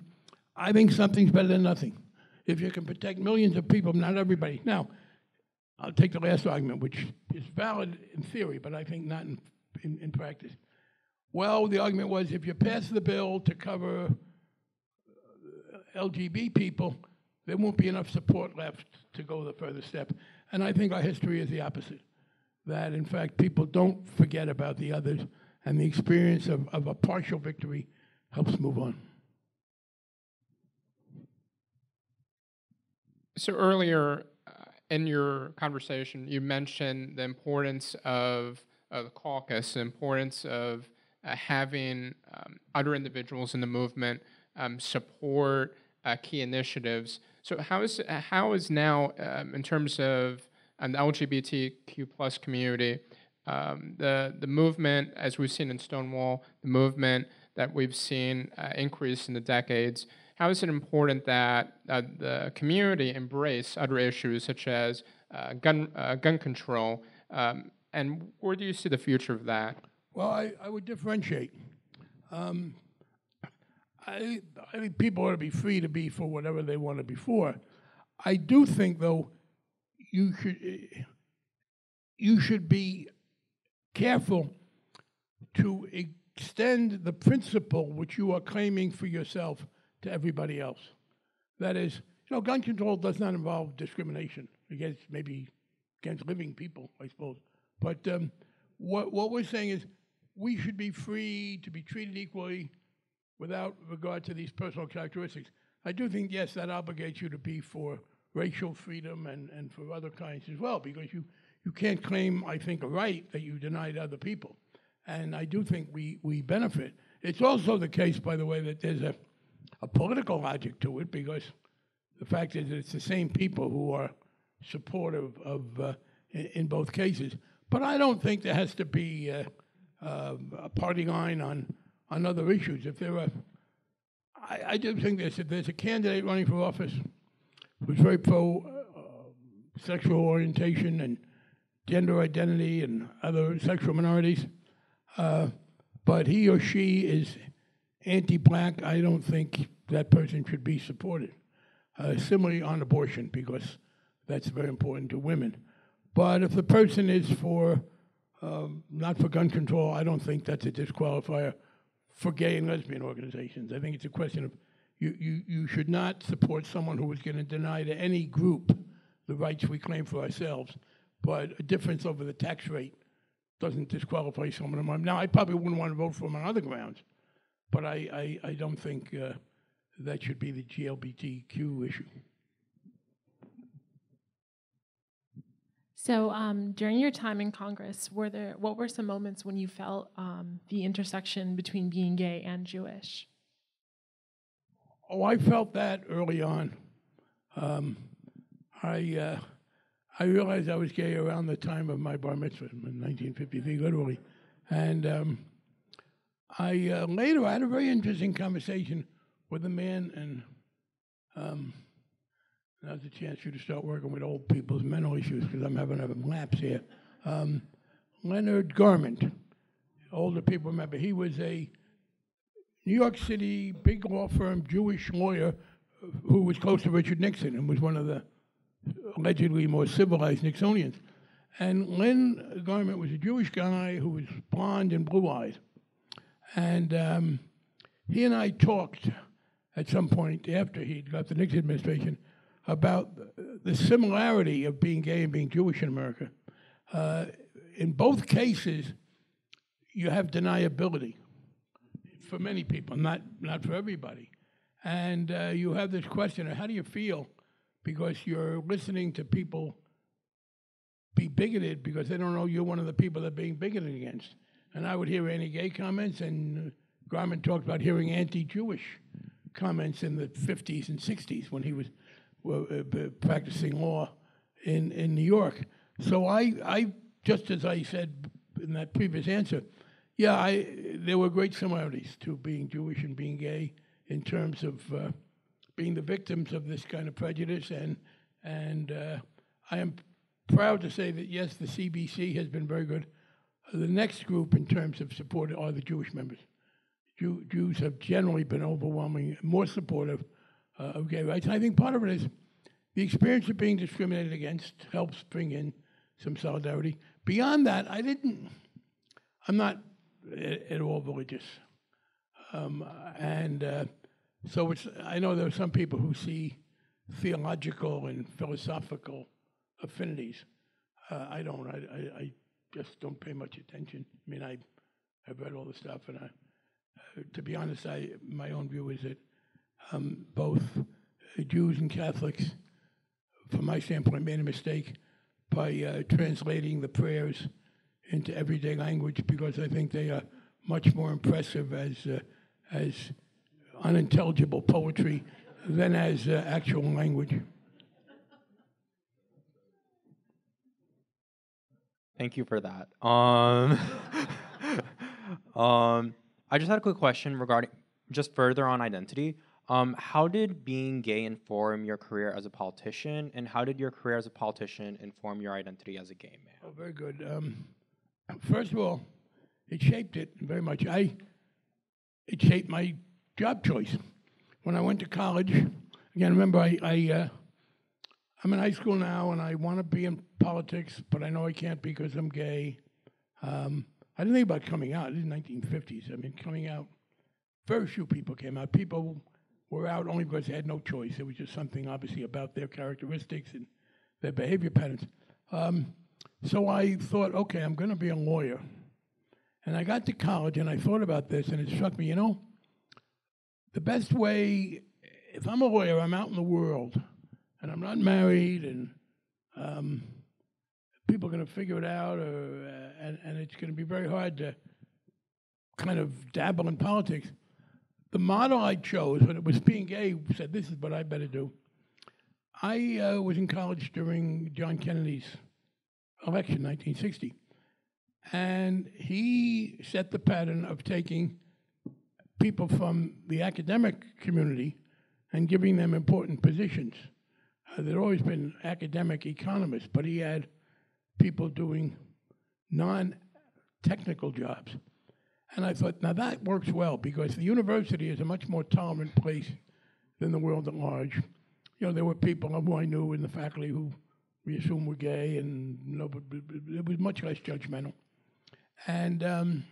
I think something's better than nothing. If you can protect millions of people, not everybody. Now, I'll take the last argument, which is valid in theory, but I think not in, in, in practice. Well, the argument was if you pass the bill to cover uh, LGBT people, there won't be enough support left to go the further step. And I think our history is the opposite. That, in fact, people don't forget about the others, and the experience of, of a partial victory helps move on. So earlier uh, in your conversation, you mentioned the importance of, the caucus, the importance of uh, having um, other individuals in the movement um, support uh, key initiatives. So how is how is now um, in terms of an LGBTQ plus community, um, the the movement as we've seen in Stonewall, the movement that we've seen uh, increase in the decades how is it important that uh, the community embrace other issues such as uh, gun uh, gun control, um, and where do you see the future of that? Well, I, I would differentiate. Um, I, I think people ought to be free to be for whatever they want to be for. I do think, though, you should you should be careful to extend the principle which you are claiming for yourself to everybody else. That is, you know, gun control does not involve discrimination against maybe against living people, I suppose. But um, what what we're saying is we should be free to be treated equally without regard to these personal characteristics. I do think yes, that obligates you to be for racial freedom and, and for other kinds as well, because you, you can't claim, I think, a right that you denied other people. And I do think we, we benefit. It's also the case, by the way, that there's a a political logic to it because the fact is it's the same people who are supportive of uh, in, in, both cases. But I don't think there has to be uh, uh, a party line on on other issues. If there are, I, I do think this: if there's a candidate running for office who's very pro uh, sexual orientation and gender identity and other sexual minorities, uh, but he or she is anti-black, I don't think that person should be supported. Uh, similarly on abortion, because that's very important to women. But if the person is for um, not for gun control, I don't think that's a disqualifier for gay and lesbian organizations. I think it's a question of you, you, you should not support someone who is going to deny to any group the rights we claim for ourselves. But a difference over the tax rate doesn't disqualify someone. Now, I probably wouldn't want to vote for him on other grounds, but I, I, I don't think uh, that should be the GLBTQ issue. So um, during your time in Congress, were there what were some moments when you felt um, the intersection between being gay and Jewish? Oh, I felt that early on. Um, I uh, I realized I was gay around the time of my bar mitzvah in 1953, literally, and um, I uh, later I had a very interesting conversation with a man, and um, now's a chance for you to start working with old people's mental issues because I'm having a lapse here. Um, Leonard Garment, older people remember, he was a New York City big law firm Jewish lawyer who was close to Richard Nixon and was one of the allegedly more civilized Nixonians. And Len Garment was a Jewish guy who was blonde and blue eyed. And um, he and I talked at some point after he got the Nixon administration about the similarity of being gay and being Jewish in America. Uh, in both cases, you have deniability for many people, not, not for everybody. And uh, you have this question of how do you feel because you're listening to people be bigoted because they don't know you're one of the people they're being bigoted against and I would hear anti-gay comments, and uh, Garment talked about hearing anti-Jewish comments in the 50s and 60s when he was uh, practicing law in, in New York. So I, I, just as I said in that previous answer, yeah, I, there were great similarities to being Jewish and being gay in terms of uh, being the victims of this kind of prejudice, and and uh, I am proud to say that yes, the CBC has been very good the next group in terms of support are the Jewish members. Jew, Jews have generally been overwhelmingly more supportive uh, of gay rights. And I think part of it is the experience of being discriminated against helps bring in some solidarity. Beyond that, I didn't, I'm not at, at all religious. Um, and uh, so it's, I know there are some people who see theological and philosophical affinities. Uh, I don't. I, I, I just don't pay much attention. I mean, I I've read all the stuff, and I, uh, to be honest, I my own view is that um, both uh, Jews and Catholics, from my standpoint, made a mistake by uh, translating the prayers into everyday language because I think they are much more impressive as uh, as unintelligible poetry than as uh, actual language. Thank you for that. Um, um, I just had a quick question regarding just further on identity. Um, how did being gay inform your career as a politician, and how did your career as a politician inform your identity as a gay man? Oh, very good. Um, first of all, it shaped it very much. I it shaped my job choice. When I went to college, again, remember I, I uh, I'm in high school now, and I want to be in politics, but I know I can't because I'm gay. Um, I didn't think about coming out. This is 1950s. I mean, coming out. Very few people came out. People were out only because they had no choice. It was just something, obviously, about their characteristics and their behavior patterns. Um, so I thought, okay, I'm going to be a lawyer. And I got to college and I thought about this, and it struck me, you know, the best way, if I'm a lawyer, I'm out in the world, and I'm not married, and um, people are going to figure it out, or, uh, and, and it's going to be very hard to kind of dabble in politics. The model I chose when it was being gay said, "This is what I better do." I uh, was in college during John Kennedy's election, 1960, and he set the pattern of taking people from the academic community and giving them important positions. There'd always been academic economists, but he had people doing non-technical jobs. And I thought, now that works well because the university is a much more tolerant place than the world at large. You know, there were people who I knew in the faculty who we assumed were gay, and it was much less judgmental. And um,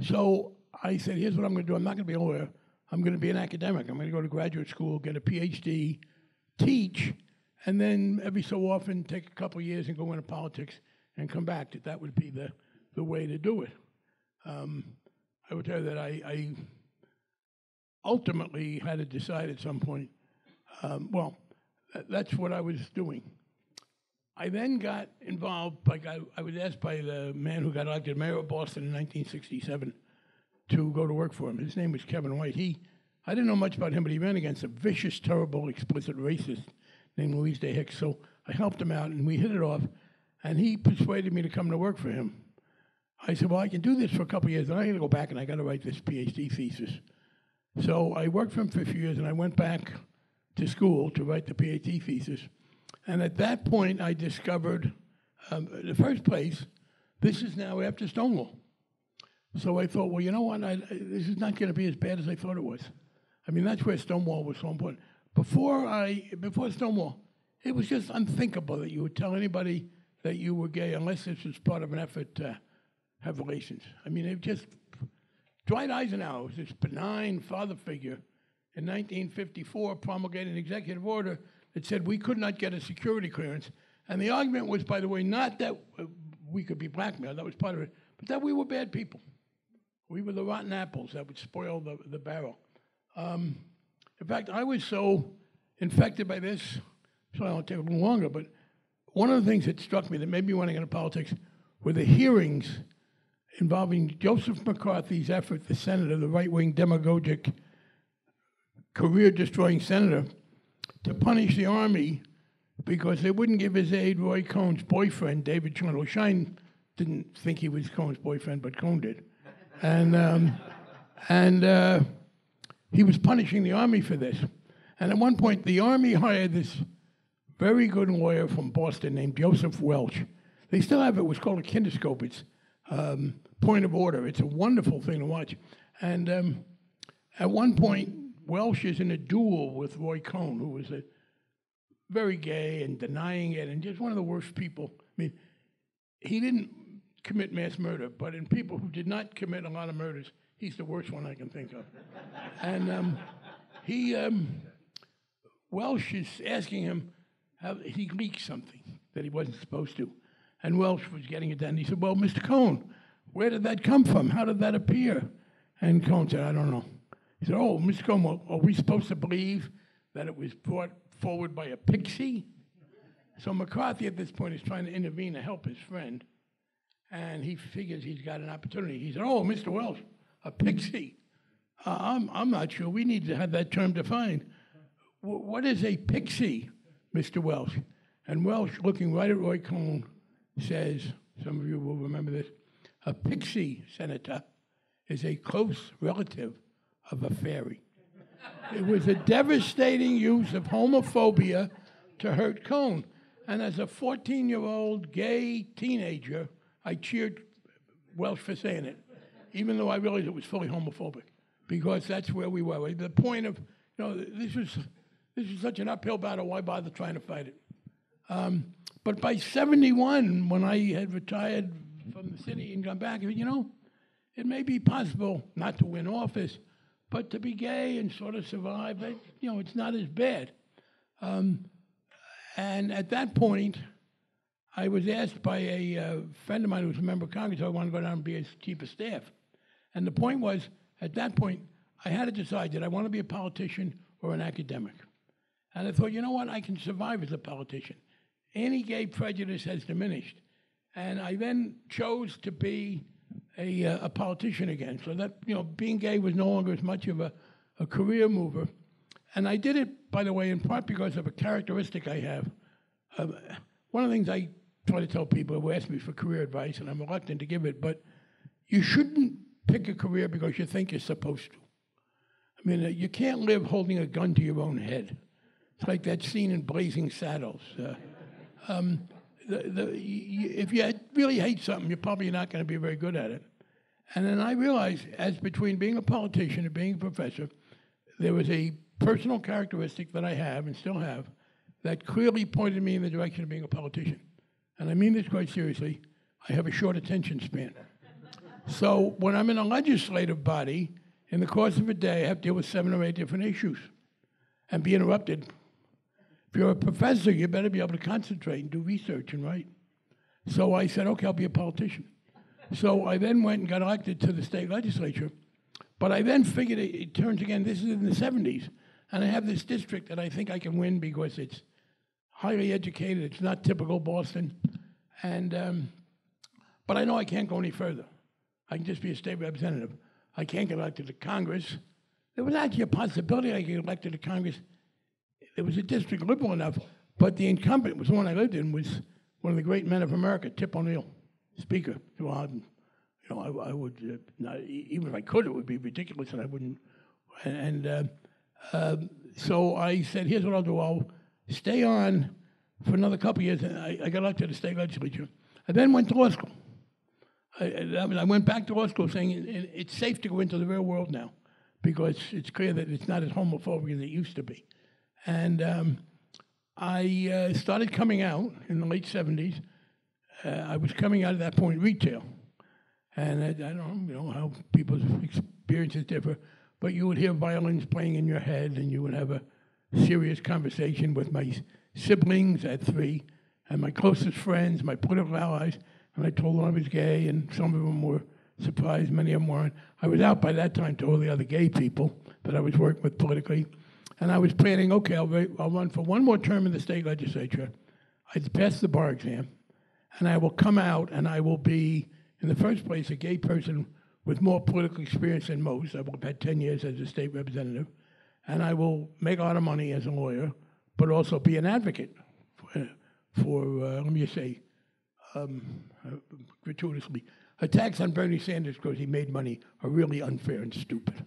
so I said, here's what I'm going to do. I'm not going to be a lawyer. I'm going to be an academic. I'm going to go to graduate school, get a PhD, teach, and then every so often take a couple years and go into politics and come back. That that would be the, the way to do it. Um, I would tell you that I, I ultimately had to decide at some point. Um, well, that, that's what I was doing. I then got involved. Like I, I was asked by the man who got elected mayor of Boston in 1967 to go to work for him. His name was Kevin White. He, I didn't know much about him, but he ran against a vicious, terrible, explicit racist named Louise Day Hicks. So I helped him out, and we hit it off. And he persuaded me to come to work for him. I said, "Well, I can do this for a couple of years, and I got to go back and I got to write this PhD thesis." So I worked for him for a few years, and I went back to school to write the PhD thesis. And at that point, I discovered, um, in the first place, this is now after Stonewall. So I thought, well, you know what? I, this is not going to be as bad as I thought it was. I mean, that's where Stonewall was so important. Before I, before Stonewall, it was just unthinkable that you would tell anybody that you were gay unless this was part of an effort to have relations. I mean, it just Dwight Eisenhower was this benign father figure in 1954 promulgated an executive order that said we could not get a security clearance. And the argument was, by the way, not that we could be blackmailed, that was part of it, but that we were bad people. We were the rotten apples that would spoil the, the barrel. Um, in fact, I was so infected by this, so I'll take a little longer, but one of the things that struck me that made me want to get into politics were the hearings involving Joseph McCarthy's effort, the senator, the right wing demagogic, career destroying senator, to punish the Army because they wouldn't give his aide, Roy Cohn's boyfriend, David. Well, Schine didn't think he was Cohn's boyfriend, but Cohn did. And, um, and uh, he was punishing the Army for this. And at one point, the Army hired this very good lawyer from Boston named Joseph Welch. They still have it. It was called a kinescope. It's um, point of order. It's a wonderful thing to watch. And um, at one point, Welch is in a duel with Roy Cohn, who was a very gay and denying it, and just one of the worst people. I mean, he didn't commit mass murder, but in people who did not commit a lot of murders, he's the worst one I can think of. and um, he, um, Welch is asking him how he leaked something that he wasn't supposed to. And Welch was getting it done. He said, Well, Mr. Cohn, where did that come from? How did that appear? And Cohn said, I don't know. He said, oh, Mr. Cohn, are we supposed to believe that it was brought forward by a pixie? So McCarthy at this point is trying to intervene to help his friend. And he figures he's got an opportunity. He said, oh, Mr. Welch, a pixie. Uh, I'm, I'm not sure. We need to have that term defined. W- what is a pixie, Mr. Welch? And Welch, looking right at Roy Cohn, says, some of you will remember this, a pixie, Senator, is a close relative of a fairy. it was a devastating use of homophobia to hurt Cohn. And as a 14 year old gay teenager, I cheered Welch for saying it, even though I realized it was fully homophobic, because that's where we were. The point of, you know, this was, this was such an uphill battle, why bother trying to fight it? Um, but by 71, when I had retired from the city and gone back, you know, it may be possible not to win office, but to be gay and sort of survive, you know, it's not as bad. Um, and at that point, I was asked by a uh, friend of mine who was a member of Congress I wanted to go down and be his chief of staff. And the point was, at that point, I had to decide did I want to be a politician or an academic? And I thought, you know what, I can survive as a politician. Any gay prejudice has diminished. And I then chose to be a, uh, a politician again. So that, you know, being gay was no longer as much of a, a career mover. And I did it, by the way, in part because of a characteristic I have. Uh, one of the things I try to tell people who ask me for career advice, and I'm reluctant to give it, but you shouldn't pick a career because you think you're supposed to. I mean, uh, you can't live holding a gun to your own head. It's like that scene in Blazing Saddles. Uh, um, the, the, if you really hate something, you're probably not going to be very good at it. And then I realized, as between being a politician and being a professor, there was a personal characteristic that I have and still have that clearly pointed me in the direction of being a politician. And I mean this quite seriously. I have a short attention span. So when I'm in a legislative body, in the course of a day, I have to deal with seven or eight different issues and be interrupted. If you're a professor, you better be able to concentrate and do research and write. So I said, okay, I'll be a politician. So I then went and got elected to the state legislature. But I then figured it, it turns again, this is in the 70s. And I have this district that I think I can win because it's highly educated. It's not typical Boston. And, um, but I know I can't go any further. I can just be a state representative. I can't get elected to Congress. There was actually a possibility I could get elected to Congress. There was a district liberal enough, but the incumbent was the one I lived in was one of the great men of America, Tip O'Neill, Speaker. Well, you know, I, I would uh, not, even if I could, it would be ridiculous, and I wouldn't. And, and uh, um, so I said, here's what I'll do. I'll stay on for another couple of years. And I, I got elected to the state legislature. I then went to law school. I, I, I went back to law school saying it, it's safe to go into the real world now because it's clear that it's not as homophobic as it used to be. And um, I uh, started coming out in the late 70s. Uh, I was coming out at that point retail. And I, I don't you know how people's experiences differ but you would hear violins playing in your head, and you would have a serious conversation with my siblings at three, and my closest friends, my political allies, and I told them I was gay, and some of them were surprised, many of them weren't. I was out by that time to all the other gay people that I was working with politically, and I was planning, okay, I'll, I'll run for one more term in the state legislature. I'd pass the bar exam, and I will come out, and I will be, in the first place, a gay person with more political experience than most. I've had 10 years as a state representative, and I will make a lot of money as a lawyer, but also be an advocate for, for uh, let me just say, um, gratuitously. Attacks on Bernie Sanders because he made money are really unfair and stupid.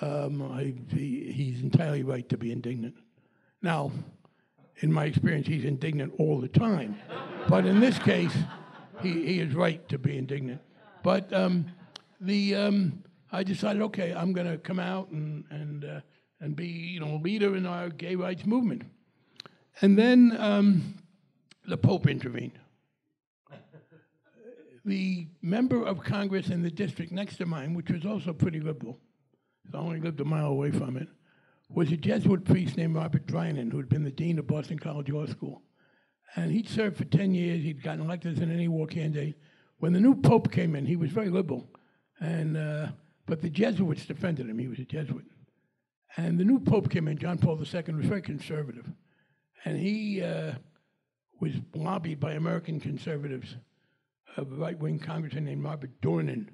Um, I, he, he's entirely right to be indignant. Now, in my experience, he's indignant all the time. but in this case, he, he is right to be indignant. But um, the um, I decided, okay, I'm going to come out and and uh, and be you know a leader in our gay rights movement. And then um, the Pope intervened. The member of Congress in the district next to mine, which was also pretty liberal, so I only lived a mile away from it, was a Jesuit priest named Robert Drinan, who had been the dean of Boston College Law School. And he'd served for 10 years. He'd gotten elected as an anti-war candidate when the new Pope came in, he was very liberal, and uh, but the Jesuits defended him. He was a Jesuit, and the new Pope came in. John Paul II was very conservative, and he uh, was lobbied by American conservatives. A right-wing congressman named Robert Dornan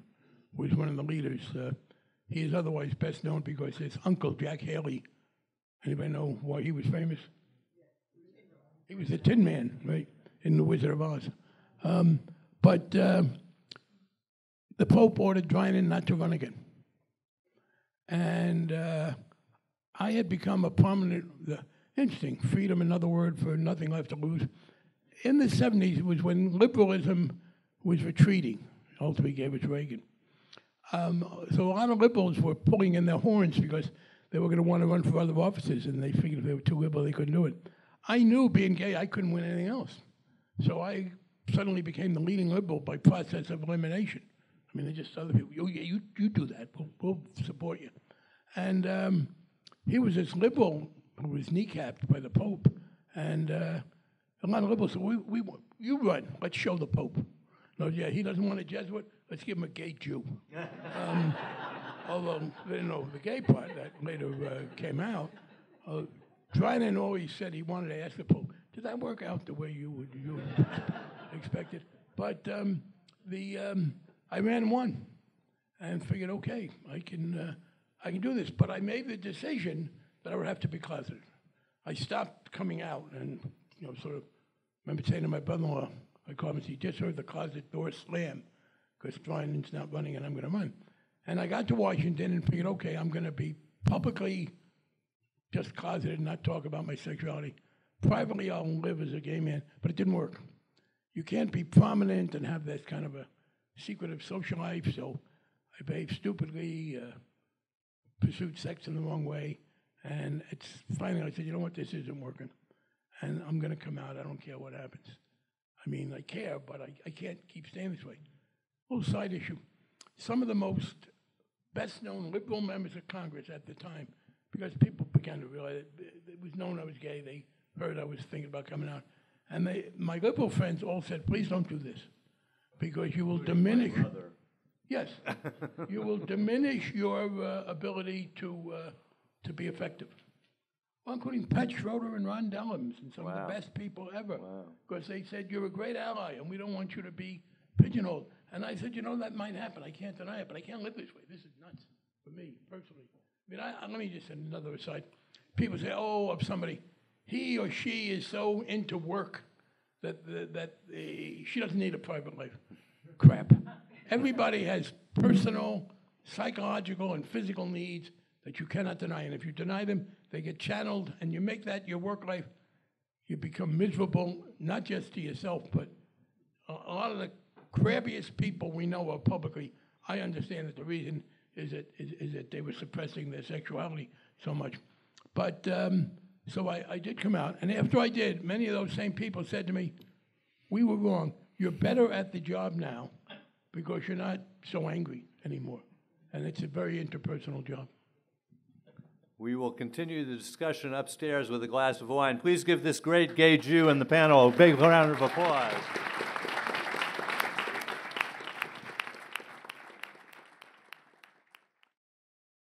was one of the leaders. Uh, he is otherwise best known because his uncle Jack Haley. Anybody know why he was famous? He was the Tin Man, right, in The Wizard of Oz. Um, but uh, the Pope ordered Drinan not to run again. And uh, I had become a prominent, uh, interesting, freedom, another word for nothing left to lose. In the 70s, it was when liberalism was retreating. Ultimately gave it to Reagan. Um, so a lot of liberals were pulling in their horns because they were going to want to run for other offices, and they figured if they were too liberal, they couldn't do it. I knew being gay, I couldn't win anything else. So I suddenly became the leading liberal by process of elimination. I mean, they just other people, you, you, you do that, we'll, we'll support you. And um, he was this liberal who was kneecapped by the Pope. And uh, a lot of liberals said, we, we, you run, let's show the Pope. No, yeah, he doesn't want a Jesuit, let's give him a gay Jew. um, although, you know, the gay part that later uh, came out, uh, Drinan always said he wanted to ask the Pope, did that work out the way you would you expected? But um, the um, I ran one and figured, okay, I can uh, I can do this. But I made the decision that I would have to be closeted. I stopped coming out and you know sort of remember saying to my brother-in-law, I called him and said, he just heard the closet door slam because Drinan's not running and I'm going to run. And I got to Washington and figured, okay, I'm going to be publicly just closeted and not talk about my sexuality. Privately, I'll live as a gay man, but it didn't work. You can't be prominent and have that kind of a secretive social life, so I behaved stupidly, uh, pursued sex in the wrong way, and it's finally I said, you know what, this isn't working, and I'm going to come out. I don't care what happens. I mean, I care, but I, I can't keep staying this way. Little side issue. Some of the most best known liberal members of Congress at the time, because people began to realize it, it was known I was gay, they heard I was thinking about coming out. And they, my liberal friends all said, please don't do this because you will diminish. Yes, you will diminish your uh, ability to, uh, to be effective. Including Pat Schroeder and Ron Dellums and some of the best people ever. Wow. Because they said, you're a great ally and we don't want you to be pigeonholed. And I said, you know, that might happen. I can't deny it, but I can't live this way. This is nuts for me personally. I mean, I, I, let me just another aside. People say, oh, of somebody, he or she is so into work that, that, that uh, she doesn't need a private life. Crap. Everybody has personal, psychological, and physical needs that you cannot deny. And if you deny them, they get channeled, and you make that your work life, you become miserable, not just to yourself, but a, a lot of the crabbiest people we know are publicly. I understand that the reason is that is, is that they were suppressing their sexuality so much. But um, so I, I did come out, and after I did, many of those same people said to me, "We were wrong. You're better at the job now because you're not so angry anymore, and it's a very interpersonal job." We will continue the discussion upstairs with a glass of wine. Please give this great gay Jew and the panel a big round of applause.